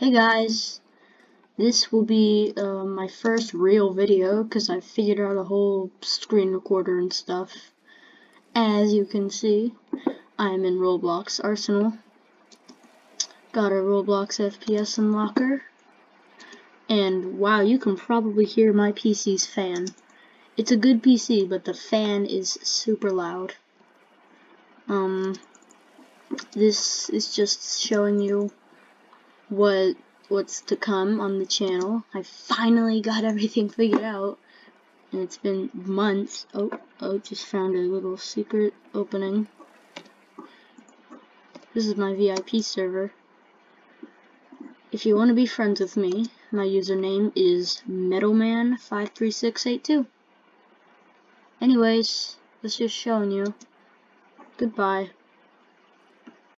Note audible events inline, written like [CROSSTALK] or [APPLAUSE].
Hey guys, this will be uh, my first real video because I figured out a whole screen recorder and stuff. As you can see, I'm in Roblox Arsenal. Got a Roblox FPS unlocker. And wow, you can probably hear my PC's fan. It's a good PC, but the fan is super loud. Um, this is just showing you what what's to come on the channel. I finally got everything [LAUGHS] figured out. And it's been months. Oh, oh, just found a little secret opening. This is my VIP server. If you want to be friends with me, my username is Metalman53682. Anyways, this just showing you. Goodbye.